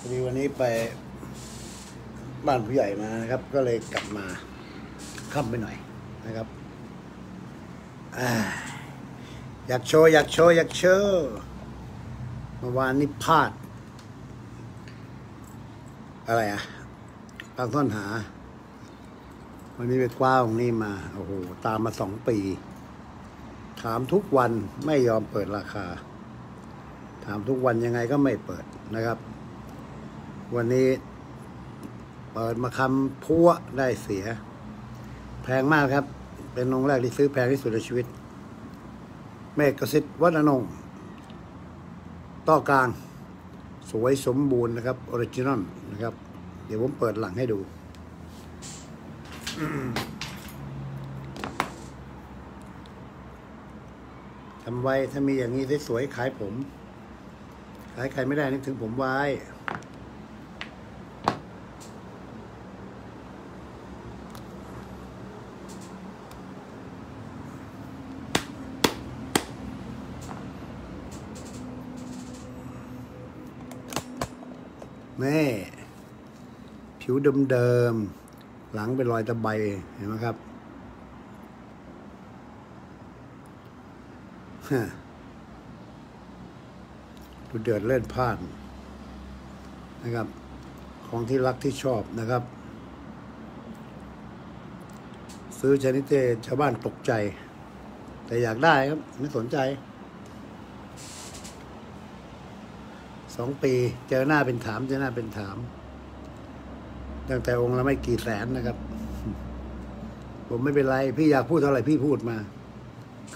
พอดีวันนี้ไปบ้านผู้ใหญ่มานะครับ ก็เลยกลับมาค่ำไปหน่อยนะครับอยากโชว์อยากโชว์อยากโชว์เมื่อวานนี้พลาด อะไรอะปางต้นหา วันนี้ไปคว้าของนี่มาโอ้โหตามมาสองปี ถามทุกวันไม่ยอมเปิดราคา ถามทุกวันยังไงก็ไม่เปิดนะครับ วันนี้เปิดมาคำพัวได้เสีย แพงมากครับ เป็นองค์แรกที่ซื้อแพงที่สุดในชีวิต เมฆสิทธิ์วัดอนงค์ต่อกลาง สวยสมบูรณ์นะครับ original นะครับ เดี๋ยวผมเปิดหลังให้ดูทำไว้ถ้ามีอย่างนี้สวยขายผม ขายใครไม่ได้นึกถึงผมไว้ แม่ผิวเดิมๆ หลังเป็นรอยตะไบเห็นไหมครับฮะดูเดือดเล่นพลาดนะครับ ของที่รักที่ชอบนะครับ ซื้อชนิดที่ชาวบ้านตกใจ แต่อยากได้ครับ ไม่สนใจ สองปี เจอหน้าเป็นถามเจอหน้าเป็นถาม ตั้งแต่องค์ละไม่กี่แสนนะครับ ผมไม่เป็นไร พี่อยากพูดเท่าไหร่พี่พูดมา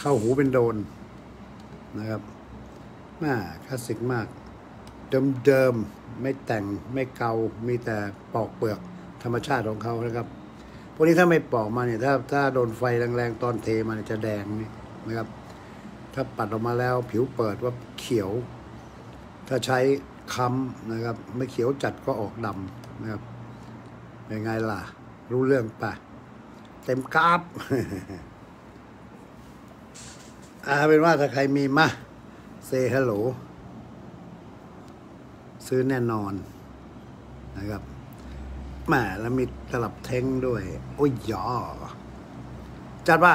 เข้าหูเป็นโดนนะครับน่าคลาสสิกมาก เดิมๆ ไม่แต่งไม่เกา มีแต่ปอกเปลือกธรรมชาติของเขานะครับ พวกนี้ถ้าไม่ปอกมาเนี่ย ถ้าถ้าโดนไฟแรงๆ ตอนเทมาเนี่ยจะแดงนี่นะครับ ถ้าปัดออกมาแล้วผิวเปิดว่าเขียว ถ้าใช้ค้ำนะครับ ไม่เขียวจัดก็ออกดำนะครับเป็นไงล่ะ รู้เรื่องปะเต็มกราบอาเป็นว่าถ้าใครมีมาเซฮัลโหลซื้อแน่นอนนะครับแหมแล้วมีตลับเท้งด้วย โอ้ยยอจัดไป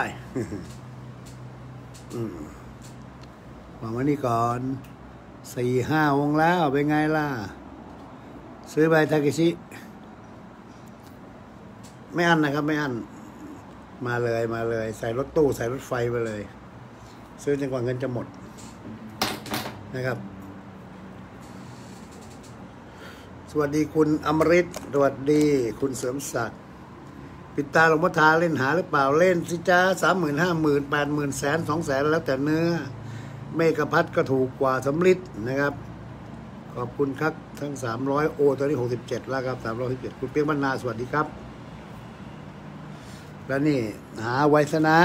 อืมวางไว้นี่ก่อน สี่ห้าวงแล้ว เป็นไงล่ะ ซื้อไปทากิชิ ไม่อันนะครับ ไม่อันมาเลยมาเลย ใส่รถตู้ใส่รถไฟไปเลย ซื้อจนกว่าเงินจะหมด นะครับ สวัสดีคุณอมริตสวัสดีคุณเสริมศักดิ์ปิดตาหลวงพ่อทาเล่นหาหรือเปล่าเล่นสิจ้าสามหมื่นห้าหมื่นแปดหมื่นแสนสองแสนแล้วแต่เนื้อ เมกะพัดก็ถูกกว่าสำลิดนะครับ ขอบคุณครับทั้งสามร้อยโอตอนนี้หกสิบเจ็ดแล้วครับสามร้อยสิบเจ็ดคุณเปียกบรรณาสวัสดีครับ แล้วนี่หาไว้ซะนะ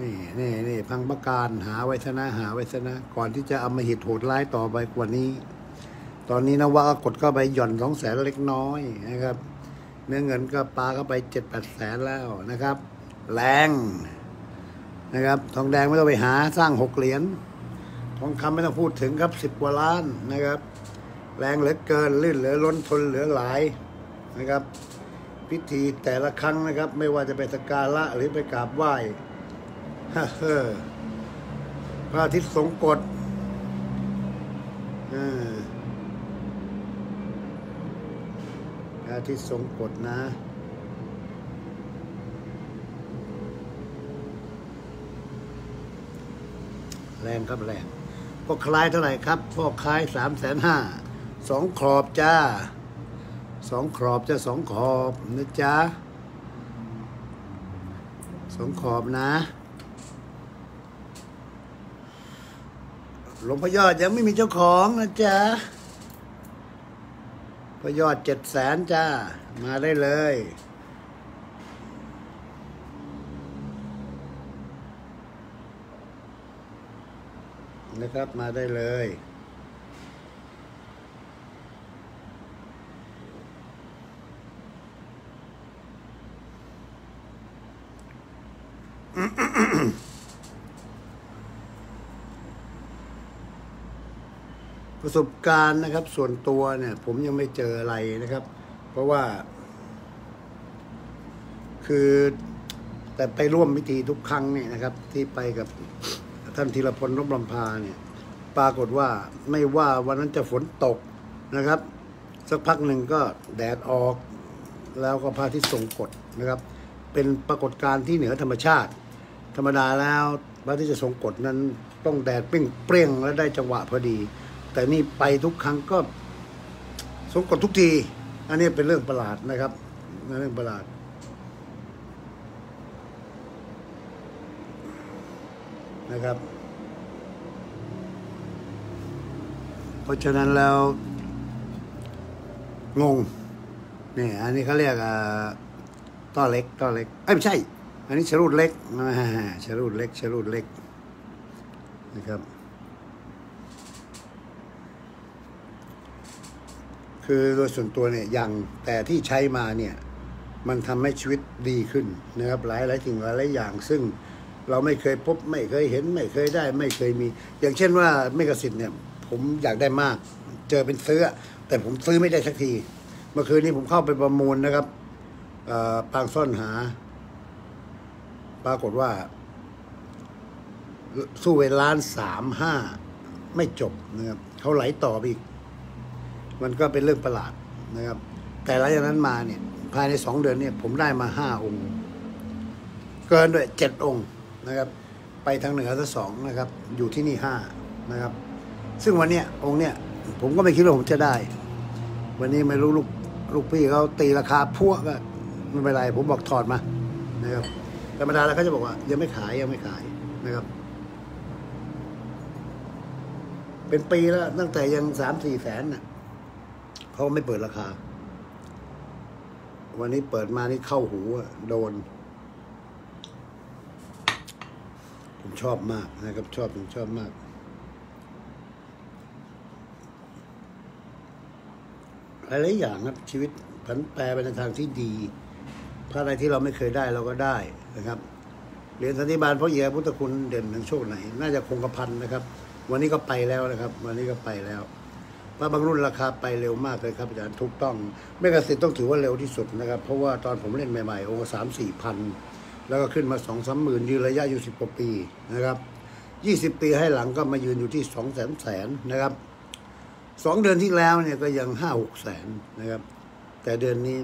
นี่นี่นี่พังประการหาไว้ซะนะหาไว้ซะนะ ก่อนที่จะเอามาหิดโหดร้ายต่อไปกว่านี้ ตอนนี้นะว่ากดเข้าไปหย่อนสองแสนเล็กน้อยนะครับ เนื้อเงินก็ปลาเข้าไปเจ็ดแปดแสนแล้วนะครับ แรง นะครับ ทองแดงไม่ต้องไปหาสร้างหกเหรียญทองคำไม่ต้องพูดถึงครับสิบกว่าล้านนะครับ แรงเหลือเกินลื่นเหลือล้นทนเหลือหลายนะครับ พิธีแต่ละครั้งนะครับ ไม่ว่าจะไปสักการะหรือไปกราบไหว้พระอาทิตย์สงกฎพระอาทิตย์สงกฎนะ แรงครับแรงพวกคลายเท่าไหร่ครับพวกคลายสามแสนห้าสองขอบจ้าสองขอบจะสองขอบนะจ๊ะสองขอบนะหลวงพ่อยอดยังไม่มีเจ้าของนะจ๊ะพ่อยอดเจ็ดแสนจ้า มาได้เลย นะครับมาได้เลย ประสบการณ์นะครับ ส่วนตัวเนี่ย ผมยังไม่เจออะไรนะครับ เพราะว่า คือแต่ไปร่วมพิธีทุกครั้งเนี่ยนะครับ ที่ไปกับ ท่านธีรพลรบลำพาเนี่ยปรากฏว่าไม่ว่าวันนั้นจะฝนตกนะครับ สักพักหนึ่งก็แดดออก แล้วก็พระอาทิตย์ทรงกฎนะครับ เป็นปรากฏการณ์ที่เหนือธรรมชาติ ธรรมดาแล้วพระอาทิตย์จะทรงกฎนั้นต้องแดดเปรี้ยงเปรี้ยงและได้จังหวะพอดี แต่นี่ไปทุกครั้งก็ทรงกฎทุกที อันนี้เป็นเรื่องประหลาดนะครับเรื่องประหลาด นะครับ เพราะฉะนั้นแล้วงงนี่อันนี้เขาเรียกต้อเล็กต้อเล็กเอ้ยไม่ใช่ อันนี้ชรูดเล็กชรูดเล็กชรูดเล็กนะครับ คือโดยส่วนตัวเนี่ยยังแต่ที่ใช้มาเนี่ย มันทำให้ชีวิตดีขึ้นนะครับหลายหลายสิ่งหลายหลายอย่างซึ่ง เราไม่เคยพบไม่เคยเห็น ไม่เคยได้ ไม่เคยมี อย่างเช่นว่าเมกะสิทธิ์เนี่ย ผมอยากได้มาก เจอเป็นซื้อ แต่ผมซื้อไม่ได้สักที เมื่อคืนนี้ผมเข้าไปประมูลนะครับปางซ่อนหา ปรากฏว่า สู้เวล้านสามห้าไม่จบนะครับเขาไหลต่อไปอีก มันก็เป็นเรื่องประหลาดนะครับ แต่หลังจากนั้นมาเนี่ย ภายในสองเดือนเนี่ย ผมได้มาห้าองค์ เกินด้วยเจ็ดองค์ นะครับ ไปทางเหนือทั้งสองนะครับ อยู่ที่นี่ห้านะครับ ซึ่งวันเนี้ยองค์เนี้ยผมก็ไม่คิดว่าผมจะได้ วันนี้ไม่รู้ลูกลูกพี่เขาตีราคาพวกก็ไม่เป็นไรผมบอกถอดมานะครับธรรมดาแล้วเขาจะบอกว่า ยังไม่ขายยังไม่ขายนะครับ เป็นปีแล้ว ตั้งแต่ยังสามสี่แสนน่ะเขาไม่เปิดราคา วันนี้เปิดมานี่เข้าหูอะโดน ผม ชอบมากนะครับชอบผมชอบมาก หลายๆอย่างครับชีวิตผันแปรไปในทางที่ดีพระอะไรที่เราไม่เคยได้เราก็ได้นะครับเหรียญสันติบาลพระเยาพุทธคุณเด่นถึงโชคไหน น่าจะคงกระพันนะครับ วันนี้ก็ไปแล้วนะครับ วันนี้ก็ไปแล้วพระบางรุ่นราคาไปเร็วมากเลยครับอาจารย์ถูกต้อง ไม่กระสิทธ์ต้องถือว่าเร็วที่สุดนะครับ เพราะว่าตอนผมเล่นใหม่ๆ องค์สามสี่พัน แล้วก็ขึ้นมาสองสามหมื่นยืนระยะอยู่สิบกว่าปีนะครับยี่สิบปีให้หลังก็มายืนอยู่ที่สองแสนแสนนะครับสองเดือนที่แล้วเนี่ยก็ยังห้าหกแสนนะครับ แต่เดือนนี้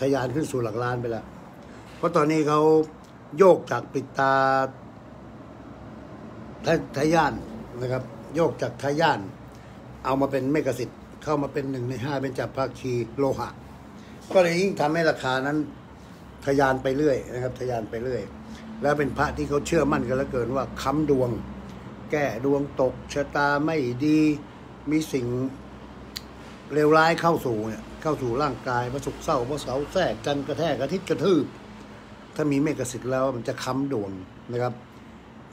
ทะยานขึ้นสู่หลักล้านไปแล้ว เพราะตอนนี้เขาโยกจากปิดตาทะทยานนะครับ โยกจากทะยาน เอามาเป็นเมกสิทธิ์เข้ามาเป็นหนึ่งในห้าเป็นจับภาคีโลหะ ก็เลยยิ่งทำให้ราคานั้น ทะยานไปเรื่อยนะครับทะยานไปเรื่อย แล้วเป็นพระที่เขาเชื่อมั่นกันเหลือเกินว่าค้ำดวง แก้ดวงตกชะตาไม่ดีมีสิ่งเลวร้ายเข้าสู่เนี่ยเข้าสู่ร่างกายพระสุขเศร้าพระเสาแทรกจันกระแทกอาทิตย์กระทืบ ถ้ามีเมฆสิทธิ์แล้วมันจะค้ำดวงนะครับ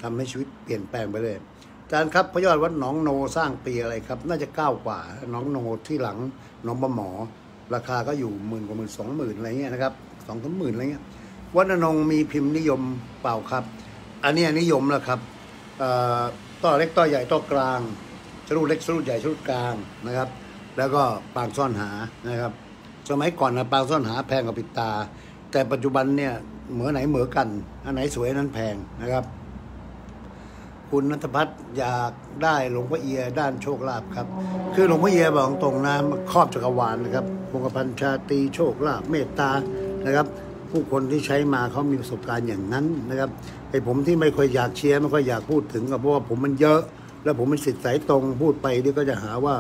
ทำให้ชีวิตเปลี่ยนแปลงไปเลยอาจารย์ครับพระยอดวัดหนองโนสร้างปีอะไรครับ น่าจะเก้ากว่าหนองโนที่หลังหนองบะหมอ ราคาก็อยู่หมื่นกว่าหมื่นสองหมื่นอะไรเงี้ยนะครับ สองสามหมื่นอะไรเงี้ยวัดนงมีพิมพ์นิยมเปล่าครับ อันนี้นิยมแล้วครับต่อเล็กต่อใหญ่ต่อกลางชรูดเล็กชรูดใหญ่ชรูดกลางนะครับ แล้วก็ปางซ่อนหานะครับ สมัยก่อนนะปางซ่อนหาแพงกว่าปิดตา แต่ปัจจุบันเนี่ยเหมือไหนเหมือกันอันไหนสวยนั้นแพงนะครับ คุณนัทพัฒน์อยากได้หลวงพ่อเอียด้านโชคลาภครับ คือหลวงพ่อเอียบอกตรงนะมันครอบจักรวาลนะครับพงกพันชาตีโชคลาภเมตตา นะครับ ผู้คนที่ใช้มาเขามีประสบการณ์อย่างนั้นนะครับไอ้ผมที่ไม่ค่อยอยากเชียร์ไม่ค่อยอยากพูดถึงก็เพราะว่าผมมันเยอะ แล้วผมเป็นสิทธิ์สายตรงพูดไปเดี๋ยวก็จะหาว่า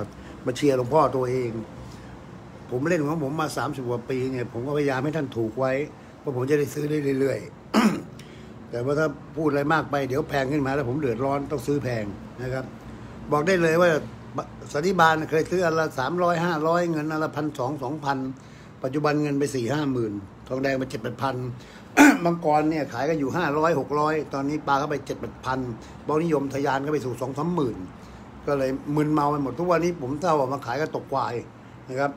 มาเชียร์หลวงพ่อตัวเอง ผมเล่นของผมมาสามสิบกว่าปีเนี่ยผมก็พยายามให้ท่านถูกไว้เพราะผมจะได้ซื้อได้เรื่อยๆแต่ว่าถ้าพูดอะไรมากไปเดี๋ยวแพงขึ้นมาแล้วผมเดือดร้อนต้องซื้อแพงนะครับ บอกได้เลยว่าสันติบาลเคยซื้ออันละสามร้อยห้าร้อยเงินอันละพันสองสองพันปัจจุบันเงินไปสี่ห้าหมื่น ทองแดงไปเจ็ดแปดพันมังกรเนี่ยขายกันอยู่ห้าร้อยหกร้อยตอนนี้ปลาเข้าไปเจ็ดแปดพันบอลนิยมทะยานก็ไปสู่สองสามหมื่นก็เลยมึนเมาไปหมดทุกวันนี้ผมเท่าว่ามาขายก็ตกควายนะครับ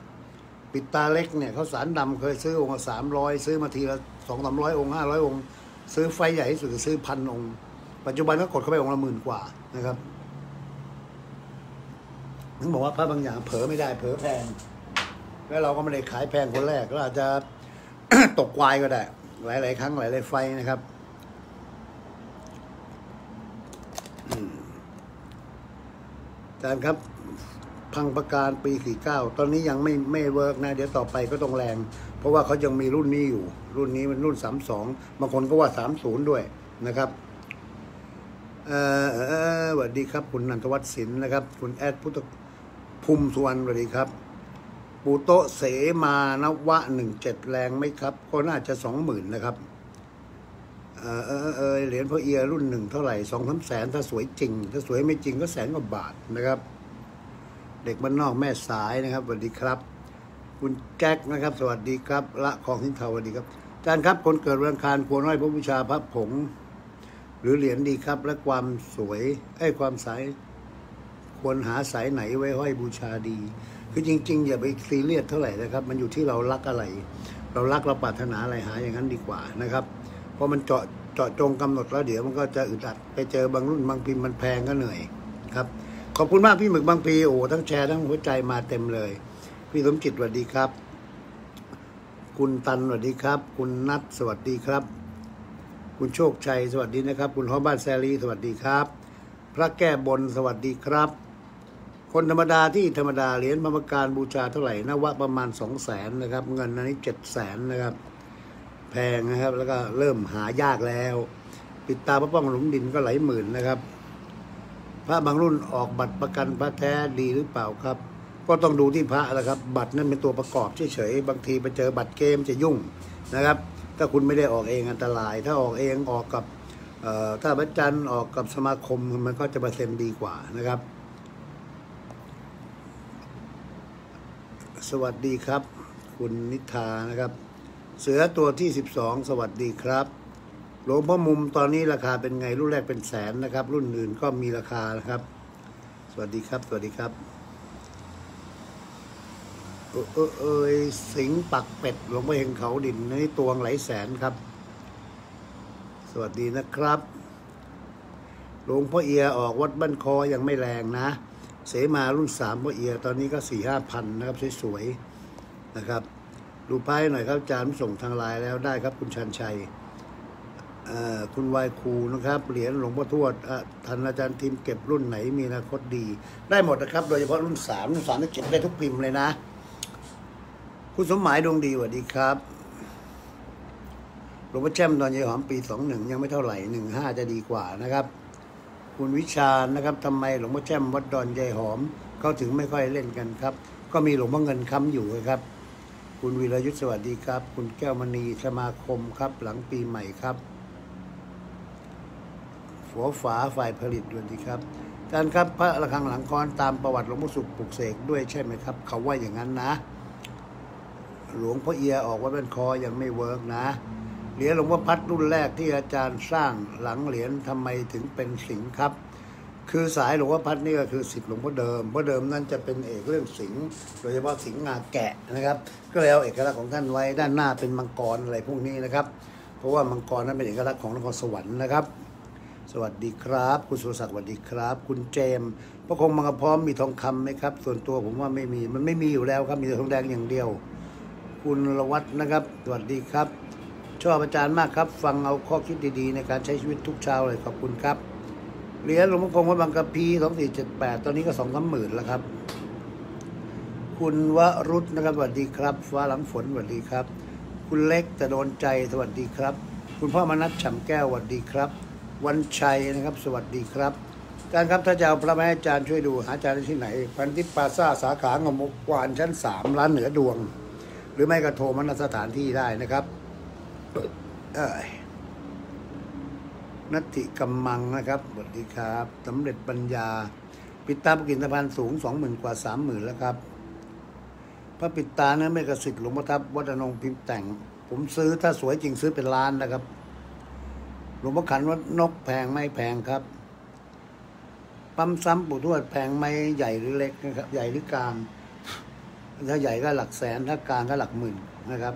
ปิดตาเล็กเนี่ยเขาสารดำเคยซื้อองค์ละสามร้อยซื้อมาทีละสองสามร้อยองค์ห้าร้อยองค์ซื้อไฟใหญ่ที่สุดซื้อพันองค์ปัจจุบันก็กดเข้าไปองค์ละหมื่นกว่านะครับถึงบอกว่าพระบางอย่างเผลอไม่ได้เผลอแพง แล้วเราก็ไม่ได้ขายแพงคนแรกก็อาจจะ ตกควายก็ได้ หลาย ๆ ครั้งหลาย ๆ ไฟนะครับอาจารย์ครับ พังพระกาฬปี 49 ตอนนี้ยังไม่ไม่ work นะ เดี๋ยวต่อไปก็ต้องแรง เพราะว่าเขายังมีรุ่นนี้อยู่ รุ่นนี้มันรุ่น 32 บางคนก็ว่า 30 ด้วยนะครับเออสวัสดีครับ คุณนันทวัฒน์ศิลป์นะครับ คุณแอดพุทธภูมิสุวรรณสวัสดีครับ ปูโตะเสมานวะหนึ่งเจ็ดแรงไหมครับ ก็น่าจะสองหมื่นนะครับ เออเออเออเหรียญพ่อเอียรุ่นหนึ่งเท่าไหร่สองสามแสนถ้าสวยจริง ถ้าสวยไม่จริงก็แสนกว่าบาทนะครับ เด็กบ้านนอกแม่สายนะครับสวัสดีครับ คุณแจ็คนะครับ สวัสดีครับ ละของทิ้งเทาสวัสดีครับอาจารย์ครับคนเกิดวันอังคารควรไหว้พระบูชาพระผง หรือเหรียญดีครับ และความสวยไอ้ความใสควรหาสายไหนไว้ห้อยบูชาดี คือจริง ๆ อย่าไปซีเรียสเท่าไหร่นะครับ มันอยู่ที่เรารักอะไร เรารักเราปรารถนาอะไรหาอย่างนั้นดีกว่านะครับ เพราะมันเจาะเจาะจงกำหนดแล้วเดี๋ยวมันก็จะอึดอัดไปเจอบางรุ่นบางพิมพ์มันแพงก็เหนื่อยครับ ขอบคุณมากพี่หมึกบางปีโอ้ทั้งแชร์ทั้งหัวใจมาเต็มเลย พี่สมจิตสวัสดีครับ คุณตันสวัสดีครับ คุณนัทสวัสดีครับ คุณโชคชัยสวัสดีนะครับ คุณฮอบ้านแซลีสวัสดีครับ พระแก้บนสวัสดีครับ คนธรรมดาที่ธรรมดาเหรียญพรระการบูชาเท่าไหร่นะวะประมาณสองแสนนะครับ เงินอันนี้เจ็ดแสนนะครับ แพงนะครับ แล้วก็เริ่มหายากแล้ว ปิดตาพระป้องหลุมดินก็หลายหมื่นนะครับ พระบางรุ่นออกบัตรประกันพระแท้ดีหรือเปล่าครับ ก็ต้องดูที่พระนะครับ บัตรนั้นเป็นตัวประกอบเฉยๆบางทีไปเจอบัตรเกมจะยุ่งนะครับ ถ้าคุณไม่ได้ออกเองอันตราย ถ้าออกเองออกกับถ้าพระจันทร์ออกกับสมาคมมันก็จะเปอร์เซ็นต์ดีกว่านะครับ สวัสดีครับ คุณนิทานะครับ เสือตัวที่ 12 สวัสดีครับหลวงพ่อมุมตอนนี้ราคาเป็นไงรุ่นแรกเป็นแสนนะครับ รุ่นอื่นก็มีราคานะครับ สวัสดีครับ สวัสดีครับเออเออเอยสิงห์ปักเป็ดหลวงพ่อเฮงเขาดินนี่ตวงหลายแสนครับ สวัสดีนะครับหลวงพ่อเอียออกวัดบ้านคอยังไม่แรงนะ เสมารุ่นสามพ่อเอีย ตอนนี้ก็สี่ห้าพันนะครับ สวยๆนะครับ ดูไพ่หน่อยครับอาจารย์ส่งทางไลน์แล้วได้ครับ คุณชันชัยคุณวายครูนะครับเหรียญหลวงพ่อทวดท่านอาจารย์ทีมเก็บรุ่นไหนมีอนาคตดี ได้หมดนะครับ โดยเฉพาะรุ่นสามรุ่นสามนี่เก็บได้ทุกพิมพ์เลยนะ คุณสมหมายดวงดีสวัสดีครับหลวงพ่อแช่มตอนยายหอมปีสองหนึ่งยังไม่เท่าไหร่หนึ่งห้าจะดีกว่านะครับ คุณวิชานะครับทำไมหลวงพ่อแช่มวัดดอนยายหอมเขาถึงไม่ค่อยเล่นกันครับ ก็มีหลวงพ่อเงินค้ำอยู่ครับ คุณวีรยุทธสวัสดีครับ คุณแก้วมณีสมาคมครับ หลังปีใหม่ครับหัวฝาฝ่ายผลิตสวัสดีครับอาจารย์ครับพระระฆังหลังค้อนตามประวัติหลวงพ่อสุขปลุกเสกด้วยใช่ไหมครับ เขาว่าอย่างนั้นนะ หลวงพ่อเอียออกว่าเป็นคอยังไม่ work นะ เหรียญหลวงพ่อพัดรุ่นแรกที่อาจารย์สร้างหลังเหรียญทำไมถึงเป็นสิงห์ครับ คือสายหลวงพ่อพัดนี่ก็คือสิทธิ์หลวงพ่อเดิมพ่อเดิมนั่นจะเป็นเอกเรื่องสิงห์โดยเฉพาะสิงห์งาแกะนะครับ ก็เลยเอาเอกลักษณ์ของท่านไว้ด้านหน้าเป็นมังกรอะไรพวกนี้นะครับ เพราะว่ามังกรนั้นเป็นเอกลักษณ์ของนครสวรรค์นะครับสวัสดีครับ คุณสุศักดิ์สวัสดีครับ คุณเจมพระคงมังกรพร้อมมีทองคำไหมครับ ส่วนตัวผมว่าไม่มีมันไม่มีอยู่แล้วครับมีแต่ทองแดงอย่างเดียว คุณรวัตนะครับ สวัสดีครับ ชอบอาจารย์มากครับ ฟังเอาข้อคิดดีๆ ในการใช้ชีวิตทุกเช้าเลยขอบคุณครับเหรียญหลวงพ่อคงวัดบางกะพีสองสี่เจ็ดแปดตอนนี้ก็สองสามหมื่นแล้วครับ คุณวรุษนะครับสวัสดีครับ ฟ้าหลังฝนสวัสดีครับ คุณเล็กแต่โดนใจสวัสดีครับ คุณพ่อมนัทฉ่ำแก้วสวัสดีครับ วันชัยนะครับ สวัสดีครับอาจารย์ครับถ้าจะเอาพระแมาให้อาจารย์ช่วยดูหาอาจารย์ที่ไหน พันทิปาซาสาขางมวานชั้นสามร้านเหนือดวง หรือไม่ก็โทรมาณสถานที่ได้นะครับ นัตติกำมังนะครับสวัสดีครับสำเร็จปัญญา ปิตาปกินตพันสูงสองหมื่นกว่าสามหมื่นแล้วครับ พระปิตาเนื้อไม่กระสิทธิ์หลวงพ่อทับวัดนงพิมพ์แต่ง ผมซื้อถ้าสวยจริงซื้อเป็นล้านนะครับ หลวงพ่อขันวัดนกแพงไม่แพงครับ ปั๊มซ้ำปู่ทวดแพงไหม่ใหญ่หรือเล็กนะครับ ใหญ่หรือกลางถ้าใหญ่ก็หลักแสนถ้ากลางก็หลักหมื่นนะครับ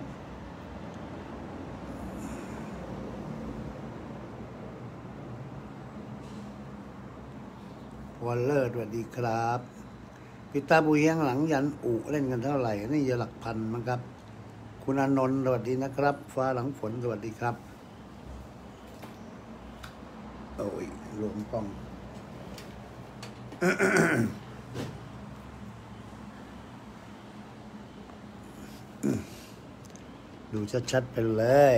วอลเลอร์สวัสดีครับปิตาบุเฮียงหลังยันอุเล่นกันเท่าไหร่ นี่จะหลักพันมั้งครับ คุณอนนท์สวัสดีนะครับ ฟ้าหลังฝนสวัสดีครับ โอ้ยรวมกล้องดูชัดๆไปเลย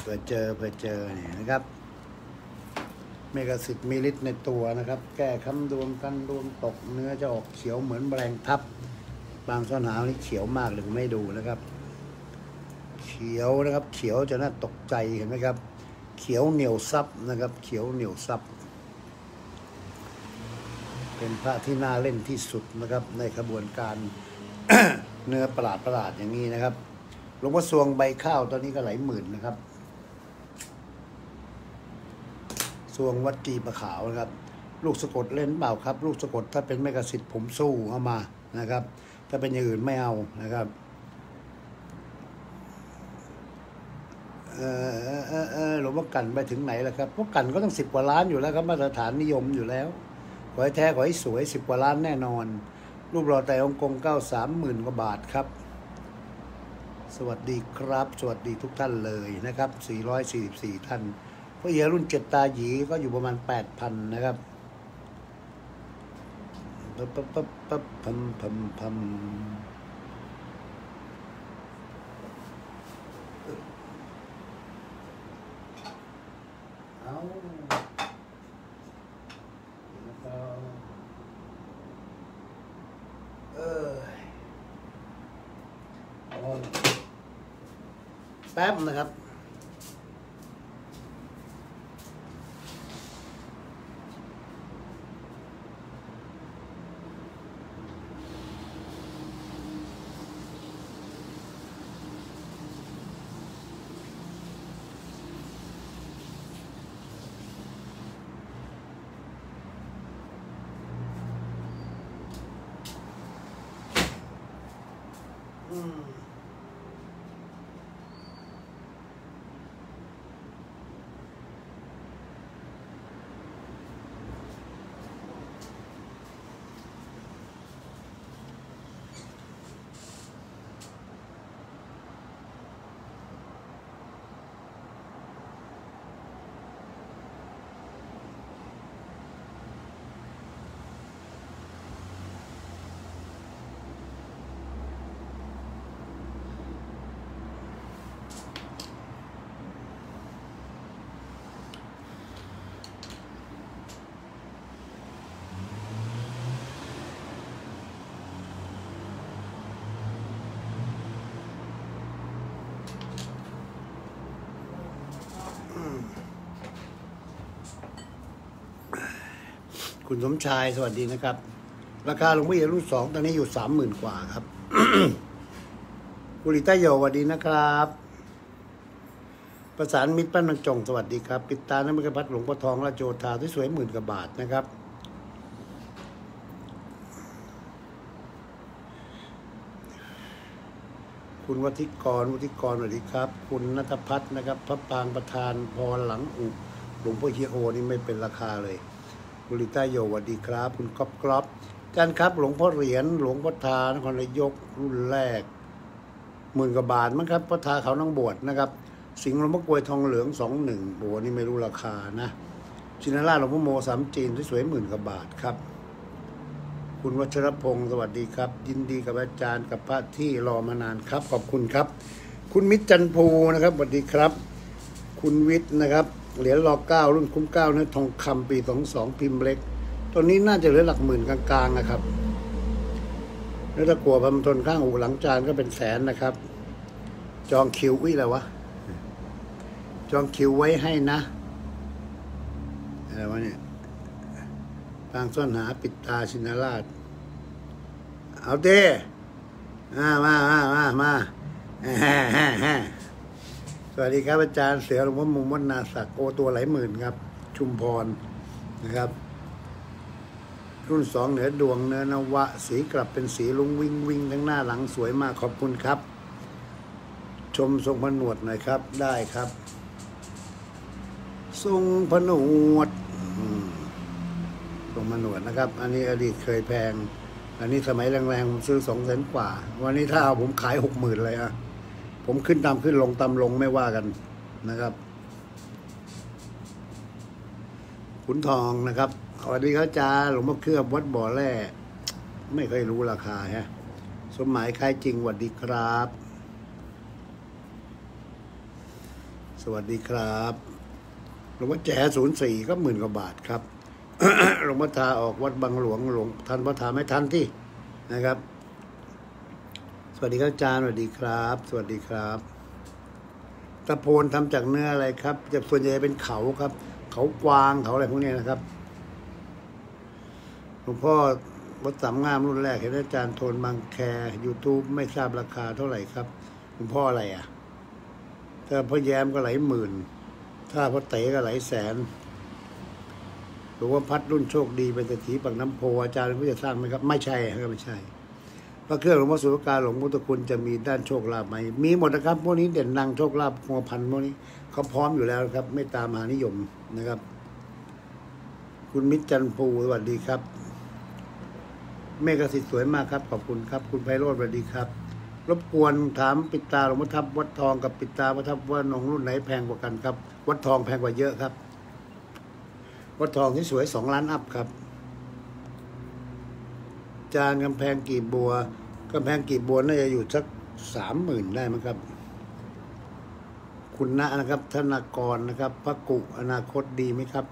เพื่อเจอเพื่อเจอเนี่ยนะครับ เมกะสิทธิ์มีฤทธิ์ในตัวนะครับ แก้คำดวงกันดวงตกเนื้อจะออกเขียวเหมือนแมลงทับ บางส้นหาวนี่เขียวมากเลยผมไม่ดูนะครับ เขียวนะครับ เขียวจะน่าตกใจเห็นไหมครับ เขียวเหนียวซับนะครับ เขียวเหนียวซับ เป็นพระที่น่าเล่นที่สุดนะครับ ในขบวนการเนื้อประหลาดประหลาดอย่างนี้นะครับหลวงพ่อสวงใบข้าวตอนนี้ก็หลายหมื่นนะครับ สวงวัดจีประขาวนะครับ ลูกสะกดเล่นเปล่าครับ ลูกสะกดถ้าเป็นแมกสิทธิ์ผมสู้เอามานะครับ ถ้าเป็นอย่างอื่นไม่เอานะครับเออเออเออหลวงพ่อกันไปถึงไหนแล้วครับพวกกันก็ต้องสิบกว่าล้านอยู่แล้วครับมาตรฐานนิยมอยู่แล้วขอให้แท้ขอให้สวยสิบกว่าล้านแน่นอน รูปหล่อแต่องค์กงเก้าสามหมื่นกว่าบาทครับ สวัสดีครับ สวัสดีทุกท่านเลยนะครับ 444 ท่าน พระเยรุ่นเจ็ดตาหยีก็อยู่ประมาณ8,000นนะครับปั๊บปั๊บปั๊บปั๊บพัมพัมพัมเอาเออแป๊บนะครับ อื คุณสมชายสวัสดีนะครับ ราคาหลวงพ่อเยรุ่นสองตอนนี้อยู่สามหมื่นกว่าครับกุลิต้าโยสวัสดีนะครับ ประสานมิตรปั้นบรรจงสวัสดีครับ ปิดตาน้ำมันกระพัดหลวงพ่อทองราโจธาที่สวยหมื่นกว่าบาทนะครับคุณวัธิกรวัธิกรสวัสดีครับ คุณนัทพัฒน์นะครับ พระปางประธานพรหลังอุหลวงพ่อเฮียโอนี่ไม่เป็นราคาเลย บุริต้าโยสวัสดีครับ คุณก๊อฟกรอบจารย์ครับ หลวงพ่อเหรียญหลวงพ่อทานครนายกรุ่นแรกหมื่นกว่าบาทมั้งครับพ่อทาเขานั่งบวชนะครับ สิงห์หลวงพ่อกวยทองเหลืองสองหนึ่งโอ้นี่ไม่รู้ราคานะชินาราหลวงพ่อโมสามจีนสวยหมื่นกว่าบาทครับ คุณวัชรพงศ์สวัสดีครับ ยินดีกับอาจารย์กับพระที่รอมานานครับ ขอบคุณครับ คุณมิตรจันภูนะครับสวัสดีครับ คุณวิทย์นะครับ เหรียญรอเก้ารุ่นคุ้มเก้าเนื้อทองคำปีสองสองพิมพ์เล็ก ตัวนี้น่าจะเหลือหลักหมื่นกลางๆนะครับแล้วตะกัวพัมทนข้างหูหลังจานก็เป็นแสนนะครับ จองคิวอุ้ยอะไรวะ จองคิวไว้ให้นะอะไรวะเนี่ยปางซ่อนหาปิดตาชินราช เอาเด้มามามามามา สวัสดีครับอาจารย์เสือหลวงพ่อมุมวัฒนาศักดิ์โอตัวหลายหมื่นครับ ชุมพรนะครับ รุ่นสองเหนือดวงเนื้อนวะ สีกลับเป็นสีลุงวิ่งวิ่งทั้งหน้าหลังสวยมากขอบคุณครับ ชมทรงผนวดหน่อยครับ ได้ครับทรงผนวดอืมลงมาหนวดนะครับ อันนี้อดีตเคยแพง อันนี้สมัยแรงๆผมซื้อสองแสนกว่า วันนี้ถ้าเอาผมขายหกหมื่นเลยอะ ผมขึ้นตามขึ้นลงตามลงไม่ว่ากันนะครับ ขุนทองนะครับสวัสดีครับอาจาหลวงพ่อเคลือบวัดบ่อแร่ไม่เคยรู้ราคาฮะสมหมายคล้ายจริงสวัสดีครับ สวัสดีครับหลวงพ่อแจ๋ศูนย์สี่ก็หมื่นกว่าบาทครับหลวงพ่อทาออกวัดบางหลวงหลวงทันพ่อทาไม่ทันที่นะครับ สวัสดีครับอาจารย์สวัสดีครับ สวัสดีครับตะโพนทำจากเนื้ออะไรครับจะส่วนใหญ่เป็นเขาครับ เขากวางเขาอะไรพวกนี้นะครับหลวงพ่อวัดสามงามรุ่นแรกเห็นอาจารย์โทนบางแคยูทูบไม่ทราบราคาเท่าไหร่ครับหลวงพ่ออะไรอะ ถ้าพ่อแย้มก็หลายหมื่น ถ้าพ่อเต๋ก็หลายแสนหรือว่าพัดรุ่นโชคดีเป็นเศรษฐีปากน้ำโพอาจารย์ก็จะสร้างไหมครับ ไม่ใช่ครับไม่ใช่ พระเครื่องหลวงพ่อสุรการหลวงพุทธคุณจะมีด้านโชคลาภไหมมีหมดนะครับพวกนี้เด่นดังโชคลาภหัวพันพวกนี้เขาพร้อมอยู่แล้วครับ ไม่ตามหานิยมนะครับ คุณมิตรจันภูสวัสดีครับ เมฆสิทธิ์สวยมากครับ ขอบคุณครับ คุณไพโรธสวัสดีครับ รบกวนถามปิดตาหลวงพ่อทับวัดทองกับปิดตาวัดทับว่านงรุ่นไหนแพงกว่ากันครับ วัดทองแพงกว่าเยอะครับ วัดทองที่สวยสองล้านอัพครับ จานกำแพงกีบบัวกำแพงกีบบัวน่าจะอยู่สักสามหมื่นได้มั้งครับ คุณณะนะครับ ธนากรนะครับพระกุอนาคตดีไหมครับ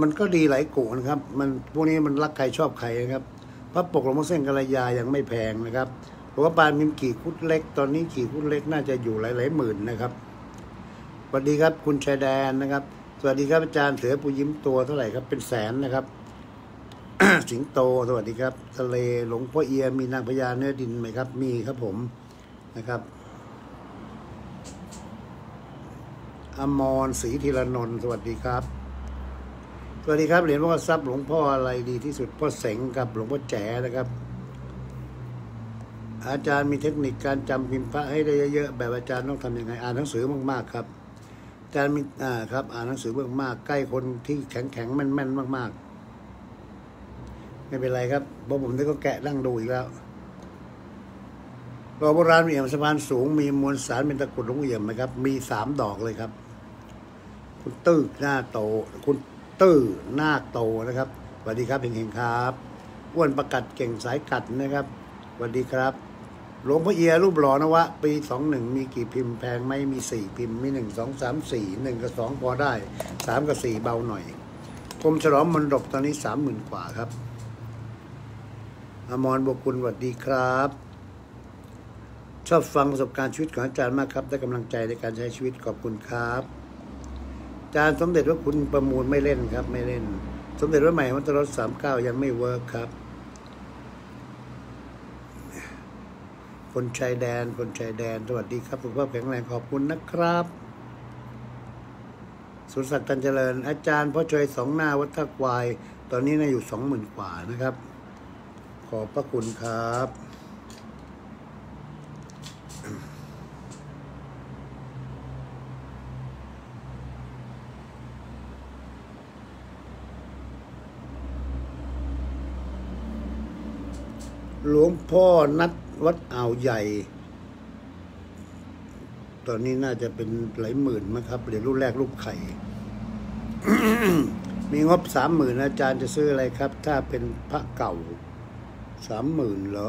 มันก็ดีหลายกุนะครับ มันพวกนี้มันรักใครชอบใครนะครับ พระปกหลวงพ่อเส้นกัลยายังไม่แพงนะครับหลวงพ่อปานมิมกี่คุดเล็ก ตอนนี้กี่คุดเล็กน่าจะอยู่หลายๆหมื่นนะครับสวัสดีครับ คุณชายแดนนะครับ สวัสดีครับอาจารย์เสือปูยิ้มตัวเท่าไหร่ครับเป็นแสนนะครับ สิงโตสวัสดีครับ ทะเลหลวงพ่อเอียมีนางพญาเนื้อดินไหมครับ มีครับผมนะครับอมรศรีธีรนนท์สวัสดีครับ สวัสดีครับเหรียญพ่อทรัพย์หลวงพ่ออะไรดีที่สุดพ่อเสงกับหลวงพ่อแจ๋นะครับ อาจารย์มีเทคนิคการจำพิมพ์พระให้ได้เยอะๆแบบอาจารย์ต้องทำยังไงอ่านหนังสือมากๆครับอาจารย์มีอ่าครับ อ่านหนังสือมากๆใกล้คนที่แข็งๆแม่นๆมากๆ ไม่เป็นไรครับเพราะผมได้ก็แกะนั่งดูอีกแล้วรอโบราณมีเอี่ยมสะพานสูง มีมวลสารเป็นตะกรุดหลวงเอี่ยมไหมครับ มีสามดอกเลยครับ คุณตื้อหน้าโต คุณตื้อหน้าโตนะครับสวัสดีครับเฮงๆครับอ้วนประกัดเก่งสายกัดนะครับสวัสดีครับ หลวงพ่อเอียรูปหล่อนวะ ปีสองหนึ่งมีกี่พิมพ์แพงไหมมีสี่พิมพ์มีหนึ่งสองสามสี่หนึ่งกับสองพอได้สามกับสี่เบาหน่อยกรมฉลองมนดบตอนนี้สามหมื่นกว่าครับ อมรบวกคุณสวัสดีครับ ชอบฟังประสบการณ์ชีวิตของอาจารย์มากครับ ได้กำลังใจในการใช้ชีวิตขอบคุณครับอาจารย์สมเด็จว่าคุณประมูลไม่เล่นครับ ไม่เล่น สมเด็จว่าใหม่มันตรสสามเก้ายังไม่เวิร์คครับ คนชายแดน คนชายแดน สวัสดีครับสุขภาพแข็งแรงขอบคุณนะครับสุรศักดิ์ตันเจริญ อาจารย์พ่อชอยสองหน้าวัดทักวาย ตอนนี้น่าอยู่สองหมื่นกว่านะครับ อบพระคุณครับหลวงพ่อนัดวัดอ่าวใหญ่ ตอนนี้น่าจะเป็นหลายหมื่นมั้งครับเหรียญรุ่นแรกรูปไข่ มีงบสามหมื่นอาจารย์จะซื้ออะไรครับ ถ้าเป็นพระเก่า สามหมื่นเหรอ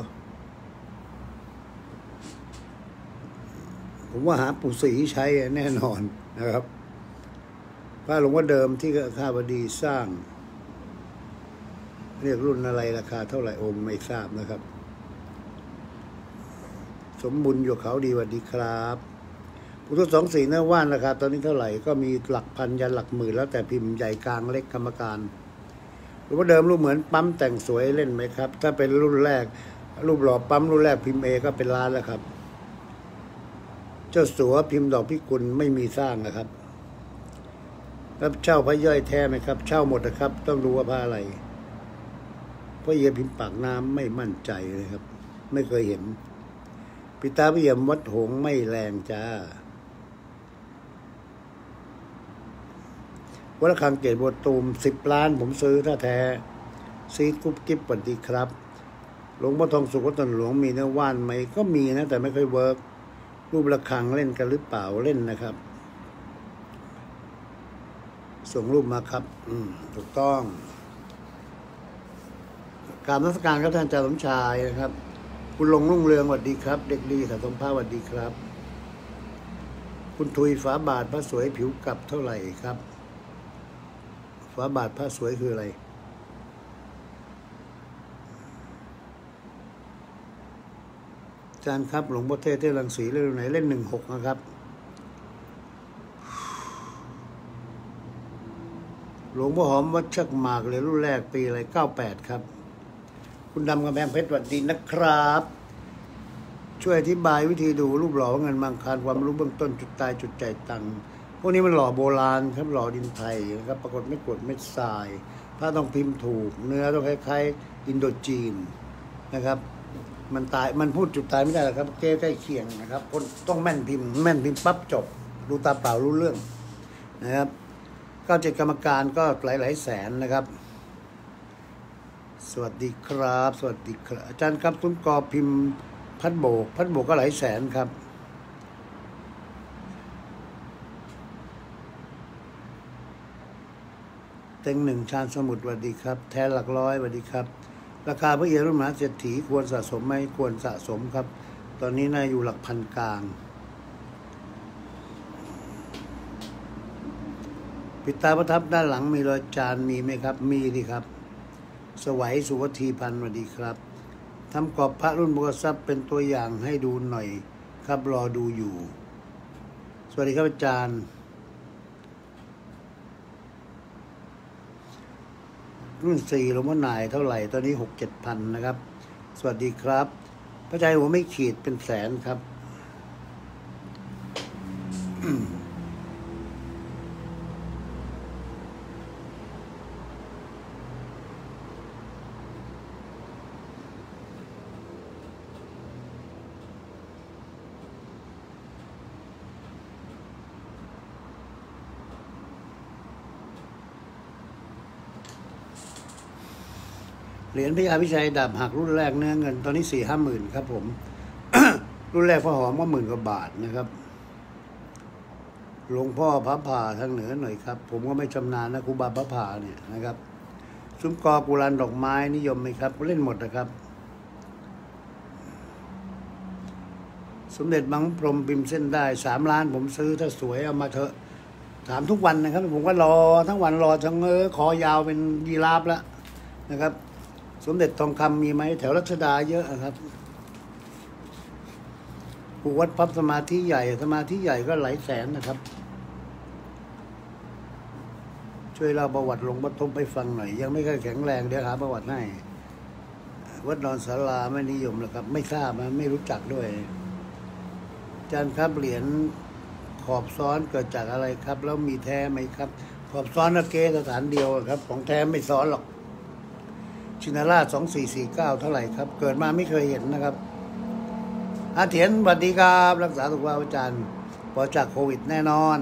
ผมว่าหาปู่ศรีใช้แน่นอนนะครับพระหลวงพ่อเดิมที่ข้าบดีสร้าง เรียกรุ่นอะไรราคาเท่าไหร่องค์ไม่ทราบนะครับ สมบุญอยู่เขาดีวัสดีครับพุทธสองสี่เนื้อว่านราคาตอนนี้เท่าไหร่ก็มีหลักพันยันหลักหมื่นแล้วแต่พิมพ์ใหญ่กลางเล็กกรรมการ หรือว่าเดิมรูปเหมือนปั๊มแต่งสวยเล่นไหมครับ ถ้าเป็นรุ่นแรก รูปหล่อปั๊มรุ่นแรกพิมพ์เอก็เป็นล้านแล้วครับ เจ้าสัวพิมพ์ดอกพิกุลไม่มีสร้างนะครับรับเช่าพระย่อยแท้ไหมครับ เช่าหมดนะครับ ต้องรู้ว่าพระอะไรเพราะเยียพิมพ์ปากน้ำไม่มั่นใจเลยครับ ไม่เคยเห็น ปิตาพิยมวัดหงไม่แรงจ้า วัดระฆังเกตบัวตูมสิบล้าน ผมซื้อถ้าแท้ซีกุ๊บกิ๊บสวัสดีครับหลวงพ่อทองสุขวัดตนหลวงมีเนื้อว่านไหมก็มีนะ แต่ไม่ค่อยเวิร์กรูประฆังเล่นกันหรือเปล่าเล่นนะครับ ส่งรูปมาครับ อืมถูกต้อง การนักการครับท่านอาจารย์สมชายนะครับ คุณลงรุ่งเรืองสวัสดีครับ เด็กดีสะสมภาพสวัสดีครับ คุณทุยฝาบาทพระสวยผิวกลับเท่าไหร่ครับ ฝาบาทพระสวยคืออะไร อาจารย์ครับ หลวงพ่อเทศเทศรังสีเล่นไหนเล่นหนึ่งหกนะครับ หลวงพ่อหอมวัดชักหมากเลยรุ่นแรกปีอะไรเก้าแปดครับ คุณดำกำแพงเพชรสวัสดีนะครับ ช่วยอธิบายวิธีดูรูปหล่อเงินบางคารความรู้เบื้องต้นจุดตายจุดใจตังค์ วกนี้มันหล่อโบราณครับหล่อดินไทยนะครับปรากฏไม่กดไม่ทรายผ้าต้องพิมพ์ถูก เนื้อต้องคล้ายๆอินโดจีนนะครับ มันตายมันพูดจุดตายไม่ได้หรอกครับเก้ใกล้เคียงนะครับ คนต้องแม่นพิมพ์แม่นพิมพ์ปั๊บจบดูตาเปล่ารู้เรื่องนะครับก็เจ็ดกรรมการก็หลายๆแสนนะครับ สวัสดีครับ สวัสดีครับ อาจารย์ครับซุ้มกอพิมพ์พัดโบก พัดโบกก็หลายแสนครับ เต็งหนึ่งชาญสมุทรสวัสดีครับ แทนหลักร้อยสวัสดีครับ ราคาพระเยรุ่นมหาเศรษฐีควรสะสมไหมควรสะสมครับ ตอนนี้น่าอยู่หลักพันกลางปิดตาประทับด้านหลังมีรอยจานมีไหมครับ มีดีครับ สวัยสุวัธีพันธ์สวัสดีครับทำกรอบพระรุ่นบุกทรัพย์เป็นตัวอย่างให้ดูหน่อยครับรอดูอยู่ สวัสดีครับอาจารย์ รุ่นสี่หลวงพ่อนายเท่าไหร่ ตอนนี้หกเจ็ดพันนะครับ สวัสดีครับ พระใจหัวไม่ขีดเป็นแสนครับ เหรียญพระยาพิชัยดาบหักรุ่นแรกเนื้อเงินตอนนี้สี่ห้าหมื่นครับผม รุ่นแรกพรหอมก็หมื่นกว่าบาทนะครับหลวงพ่อพระผ่าทางเหนือหน่อยครับ ผมก็ไม่ชำนาญนะครูบาพระผ่าเนี่ยนะครับซุ้มกอกุลานดอกไม้นิยมไหมครับเล่นหมดนะครับ สมเด็จบางพรมพิมพ์เส้นได้สามล้าน ผมซื้อถ้าสวยเอามาเถอะถามทุกวันนะครับ ผมก็รอทั้งวันรอทั้งเออคอยาวเป็นยีราฟแล้วนะครับ สมเด็จทองคำมีไหมแถวรัชดาเยอะอะครับผูวัดพับสมาธิใหญ่ สมาธิใหญ่ก็หลายแสนนะครับ ช่วยเล่าประวัติหลวงพ่อทมไปฟังหน่อย ยังไม่ค่อยแข็งแรงเดี๋ยวหาประวัติให้ วัดนอนศาลาไม่นิยมหรอกครับ ไม่ทราบนะไม่รู้จักด้วยอาจารย์ครับเหรียญขอบซ้อนเกิดจากอะไรครับ แล้วมีแท้ไหมครับ ขอบซ้อนนะเกสถานเดียวครับ ของแท้ไม่ซ้อนหรอก ชินาราชสองสี่สี่เก้าเท่าไหร่ครับ เกิดมาไม่เคยเห็นนะครับอาเถียนสวัสดีครับ รักษาสุขภาพอาจารย์ปลอดจากโควิดแน่นอน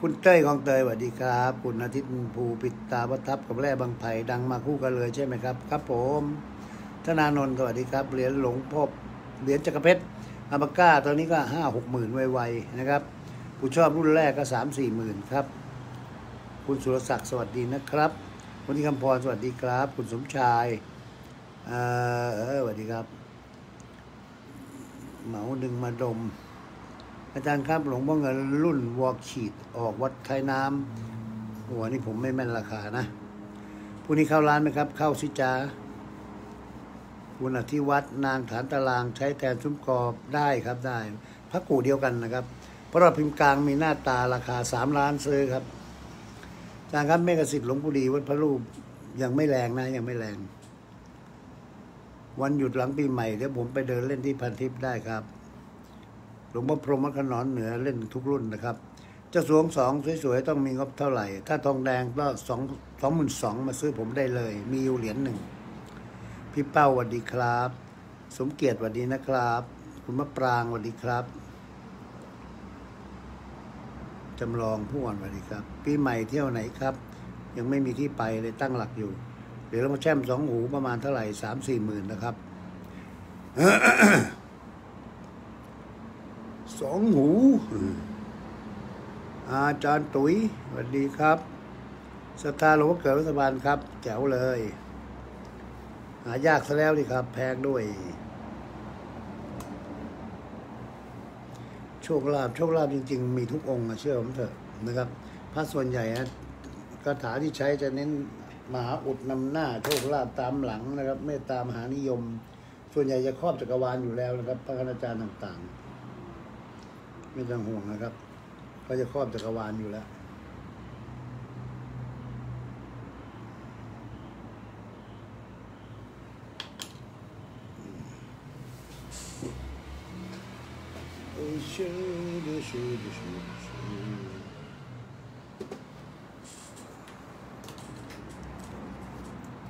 คุณเต้ยของเตยสวัสดีครับ คุณอาทิตย์ภูปิดตาประทับกับแร่บางไผ่ดังมาคู่กันเลยใช่ไหมครับ ครับผมธนานนท์สวัสดีครับ เหรียญหลวงพ่อเหรียญจักรเพชรอาบาก้าตอนนี้ก็ห้าหกหมื่นไวๆนะครับ ผู้ชอบรุ่นแรกก็สามสี่หมื่นครับ คุณสุรศักดิ์สวัสดีนะครับ คุณที่คำพรสวัสดีครับ คุณสมชายเออเออสวัสดีครับ เหมาดึงมาดม อาจารย์ครับหลวงพ่อเงินรุ่นวอลขีดออกวัดไทยน้ำหัวนี่ผมไม่แม่นราคานะผู้นี้เข้าร้านไหมครับ เข้าสิจ้าคุณอธิวัฒนางฐานตารางใช้แทนซุ้มกอบได้ครับได้พระกูเดียวกันนะครับ เพราะเราพิมพ์กลางมีหน้าตาราคาสามล้านซื้อครับ จารย์ครับเมกสิทธิ์หลวงปู่ดีวัดพระรูปยังไม่แรงนะ ยังไม่แรง วันหยุดหลังปีใหม่เดี๋ยวผมไปเดินเล่นที่พันทิพย์ได้ครับ หลวงพ่อพรหมขนอนเหนือเล่นทุกรุ่นนะครับจะสวงสองสวยๆ ต้องมีงบเท่าไหร่ ถ้าทองแดงก็สองสองหมื่นสองมาซื้อผมได้เลย มีอยู่เหรียญหนึ่ง พี่เป้าสวัสดีครับ สมเกียรติสวัสดีนะครับ คุณมะปรางสวัสดีครับ จำลองผู้อ่อนสวัสดีครับ ปีใหม่เที่ยวไหนครับ ยังไม่มีที่ไปเลยตั้งหลักอยู่ เดี๋ยวเรามาแช่มสองหูประมาณเท่าไหร่สามสี่หมื่นนะครับสองหู อาจารย์ตุ๋ยสวัสดีครับสตาร์หลวงเกิดรัฐบาลครับ แจ๋วเลย หายากซะแล้วนี่ครับ แพงด้วย โชคลาภโชคลาภจริง ๆ มีทุกองค์เชื่อผมเถอะนะครับพระส่วนใหญ่นะคาถาที่ใช้จะเน้นมหาอุดนำหน้าโชคลาภตามหลังนะครับเมตตามหานิยม ส่วนใหญ่จะครอบจักรวาลอยู่แล้วนะครับ พระคณาจารย์ต่างๆ ไม่ต้องห่วงนะครับเขาจะครอบจักรวาลอยู่แล้ว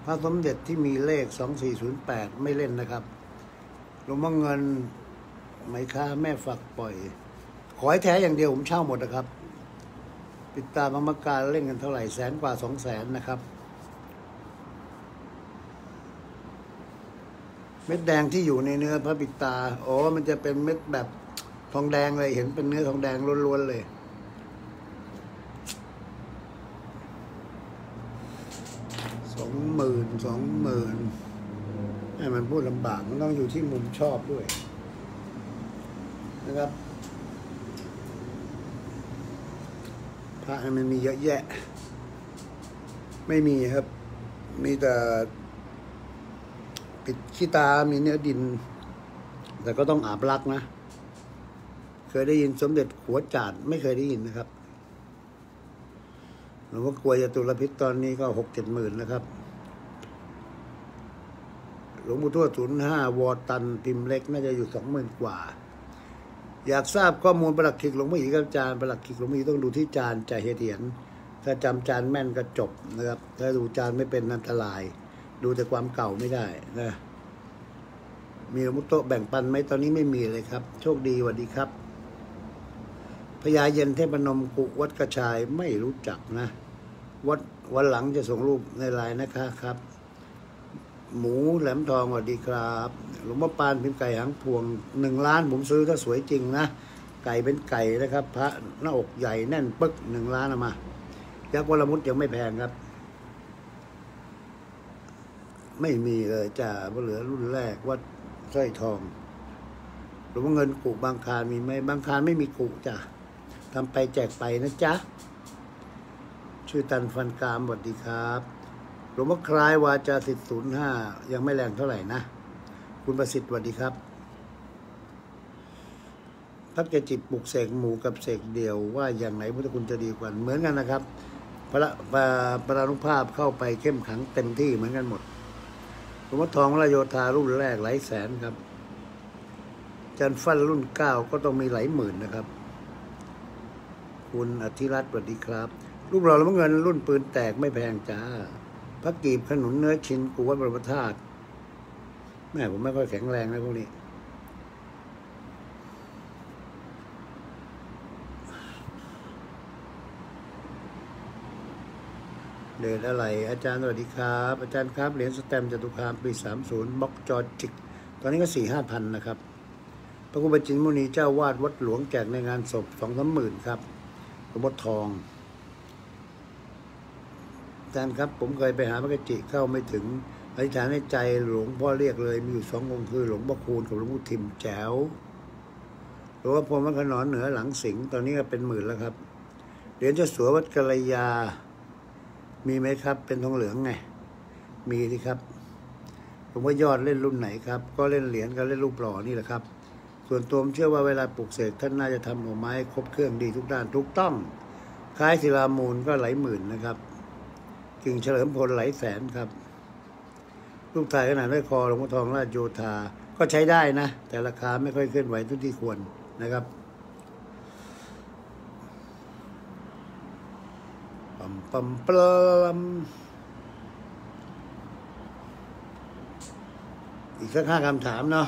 พระสมเด็จที่มีเลข 2408 ไม่เล่นนะครับหลวงพ่อเงินไหมค้าแม่ฝักปล่อย ขอให้แท้อย่างเดียวผมเช่าหมดนะครับ ติดตามกรรมการเล่นกันเท่าไหร่แสนกว่าสองแสนนะครับ เม็ดแดงที่อยู่ในเนื้อพระปิดตา อ๋อ มันจะเป็นเม็ดแบบ ทองแดงเลยเห็นเป็นเนื้อทองแดงล้วนๆเลยสองหมื่นสองหมื่นให้มันพูดลำบากมันต้องอยู่ที่มุมชอบด้วย นะครับพระมันมีเยอะแยะ ไม่มีครับ มีแต่ปิดขี้ตา มีเนื้อดิน แต่ก็ต้องอาบลักนะ เคยได้ยินสมเด็จหัวจาดไม่เคยได้ยินนะครับหลวงพ่อกลัวจตุรพิษตอนนี้ก็หกเจ็ดหมื่นนะครับ หลวงปู่ทวดศูนย์ห้าวอตันพิมพ์เล็กน่าจะอยู่สองหมื่นกว่า อยากทราบข้อมูลประหลักขิกหลวงพ่ออีกับจานประหลักขิกหลวงพ่ออีต้องดูที่จานจ่าเหียน ถ้าจำจานแม่นก็จบนะครับ ถ้าดูจานไม่เป็นอันตราย ดูแต่ความเก่าไม่ได้นะมีหลวงพ่อโตแบ่งปันไหมตอนนี้ไม่มีเลยครับ โชคดีสวัสดีครับ พญาเย็นเทพนมกุวัดกระชายไม่รู้จักนะวัดวันหลังจะส่งรูปในไลน์นะคะครับ หมูแหลมทองสวัสดีครับหลวงพ่อปานพิมพ์ไก่หางพวงหนึ่งล้านผมซื้อถ้าสวยจริงนะ ไก่เป็นไก่นะครับ พระหน้าอกใหญ่แน่นปึ๊กหนึ่งล้านเอามายักษ์วรมุตยังไม่แพงครับ ไม่มีเลยจ้าเหลือรุ่นแรกวัดสร้อยทองหลวงพ่อเงินกุบางคารมีไหมบางคารไม่มีกุจ้ะ ทำไปแจกไปนะจ๊ะ ชื่อตันฟันกรามสวัสดีครับหลวงพ่อคล้ายวาจาสิทธิ์ศูนย์ห้ายังไม่แรงเท่าไหร่นะ คุณประสิทธิ์สวัสดีครับพระเกจิปลุกเสกหมูกับเสกเดียวว่าอย่างไหนพุทธคุณจะดีกว่าเหมือนกันนะครับ พระพระพระนุภาพเข้าไปเข้มขังเต็มที่เหมือนกันหมดหลวงพ่อทองวรโยธารุ่นแรกหลายแสนครับจันฟันรุ่นเก้าก็ต้องมีหลายหมื่นนะครับ คุณอธิรัตน์สวัสดีครับรูปหล่อล้วเงินรุ่นปืนแตกไม่แพงจ้าพระกีบขนุนเนื้อชิ้นกูวัดบรมธาตุแม่ผมไม่ค่อยแข็งแรงนะพวกนี้ เดชอะไร อาจารย์สวัสดีครับ อาจารย์ครับเหรียญสแตมจตุคามปีสามศูนย์บล็อกจอจิก ตอนนี้ก็สี่ห้าพันนะครับ พระครูประจินมุนีเจ้าวาดวัดหลวงแจกในงานศพสองสามหมื่นครับ หลวงพ่อทองอาจารย์ครับ ผมเคยไปหาพระกจิเข้าไม่ถึงอธิษฐานในใจหลวงพ่อเรียกเลย มีอยู่สององค์คือหลวงพ่อคูณกับหลวงพ่อทิมแจ๋วหลวงพ่อพรมขนอนเหนือหลังสิงตอนนี้ก็เป็นหมื่นแล้วครับเหรียญเจ้าสัววัดกัลยา มีไหมครับ เป็นทองเหลืองไงมีสิครับผมว่ายอดเล่นรุ่นไหนครับ ก็เล่นเหรียญกับเล่นรูปหล่อนี่แหละครับ ส่วนตัวผมเชื่อว่าเวลาปลูกเสกท่านน่าจะทำออไม้ครบเครื่องดีทุกด้านทุกต้อง คล้ายศิลามูลก็หลายหมื่นนะครับกิ่งเฉลิมพลหลายแสนครับ ลูกถ่ายขนาดได้คอหลวงพ่อทองราชโยธาก็ใช้ได้นะ แต่ราคาไม่ค่อยเคลื่อนไหวทุกที่ควรนะครับปั๊มปั๊มปลัมอีกสักห้าคำถามเนาะ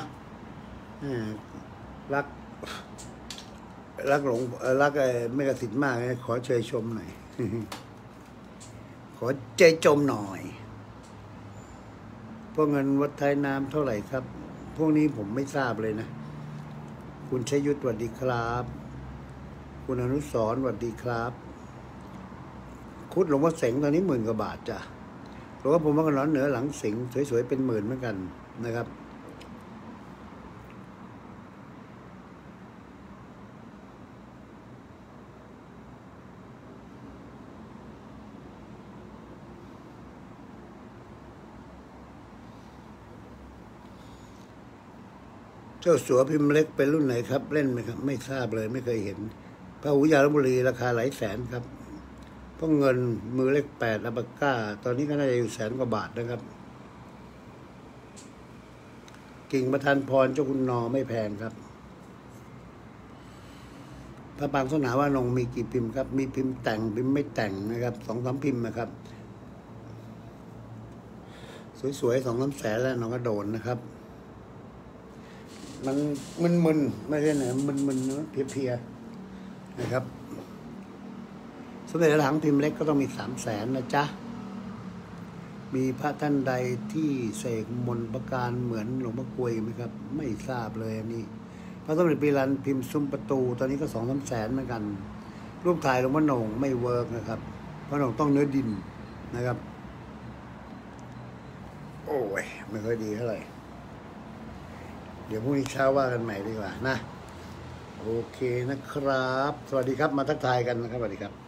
อ่า รัก รักหลงรักไอ้ไม่กระสิทธิ์มาก ขอเชยชมหน่อย ขอเจยชมหน่อย พวกเงินวัดท้ายน้ำเท่าไหร่ครับ พวกนี้ผมไม่ทราบเลยนะ คุณชยุทธสวัสดีครับ คุณอนุสรสวัสดีครับ คุดหลวงพ่อเสงตอนนี้หมื่นกว่าบาทจ้ะหลวงพ่อผมว่ากันร้อนเหนือหลังสิงสวยๆเป็นหมื่นเหมือนกันนะครับ เจ้าสัวพิมพ์เล็กเป็นรุ่นไหนครับ เล่นไหมครับ ไม่ทราบเลยไม่เคยเห็นพระหูยาลบุรีราคาหลายแสนครับพราะเงินมือเลขแปดอัปาก้า ตอนนี้ก็น่าจะอยู่แสนกว่าบาทนะครับ กิ่งประธานพรเจ้าคุณนอไม่แพงครับพระปางสนาว่านงมีกี่พิมพ์ครับ มีพิมพ์แต่งพิมพ์ไม่แต่งนะครับสองสามพิมพ์นะครับ สวยๆสองสามแสนแล้วน้องก็โดนนะครับ มันมึนๆไม่ใช่ไหนมึนๆเพลียๆนะครับสมเด็จหลังพิมพ์เล็กก็ต้องมีสามแสนนะจ๊ะ มีพระท่านใดที่เสกมนต์ประการเหมือนหลวงพ่อกวยไหมครับ ไม่ทราบเลยอันนี้พระสมเด็จปีรันพิมพ์ซุ้มประตู ตอนนี้ก็สองสามแสนเหมือนกัน รูปถ่ายหลวงพ่อหน่งไม่เวิร์กนะครับพระหน่งต้องเนื้อดินนะครับ โอ้ย ไม่ค่อยดีเท่าไหร่ เดี๋ยวพรุ่งนี้เช้าว่ากันใหม่ดีกว่านะ โอเคนะครับ สวัสดีครับมาทักทายกันนะครับสวัสดีครับ